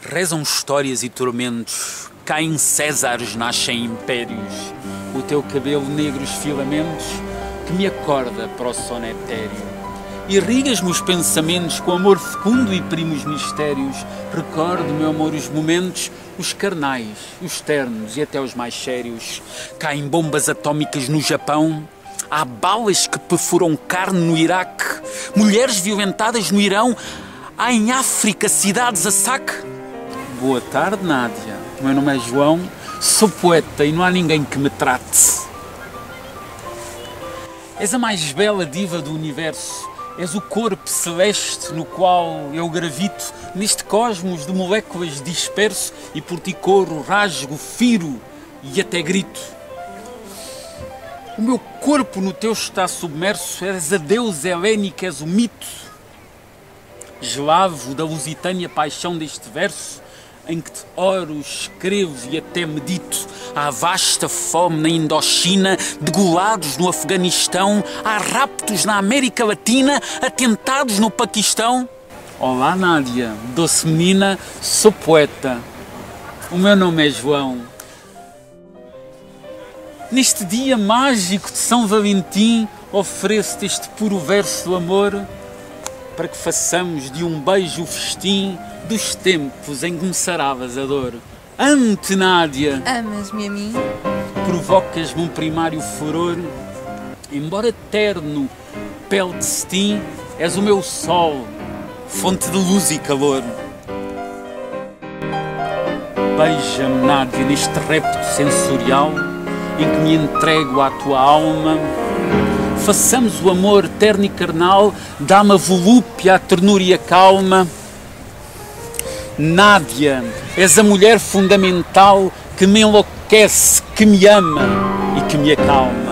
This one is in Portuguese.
Rezam histórias e tormentos, caem Césares, nascem impérios. O teu cabelo negros filamentos que me acorda para o sono etéreo. Irrigas-me os pensamentos com amor fecundo e primos mistérios. Recordo, meu amor, os momentos, os carnais, os ternos e até os mais sérios. Caem bombas atómicas no Japão. Há balas que perfuram carne no Iraque. Mulheres violentadas no Irão. Há em África cidades a saque. Boa tarde, Nádia. O meu nome é João. Sou poeta e não há ninguém que me trate. És a mais bela diva do universo. És o corpo celeste no qual eu gravito neste cosmos de moléculas disperso e por ti corro, rasgo, firo e até grito. O meu corpo no teu está submerso, és a deusa helénica, és o mito. Gelavo da lusitânia paixão deste verso, em que te oro, escrevo e até medito. Há vasta fome na Indochina, degolados no Afeganistão, há raptos na América Latina, atentados no Paquistão. Olá, Nádia, doce menina, sou poeta. O meu nome é João. Neste dia mágico de São Valentim, ofereço-te este puro verso do amor para que façamos de um beijo festim dos tempos em que me saravas a dor. Ante, Nádia! Amas-me a mim? Provocas-me um primário furor, embora terno, pele de cetim, és o meu sol, fonte de luz e calor. Beija-me, Nádia, neste repto sensorial em que me entrego à tua alma façamos o amor terno e carnal, dá-me a volúpia, a ternura e a calma. Nádia, és a mulher fundamental que me enlouquece, que me ama e que me acalma.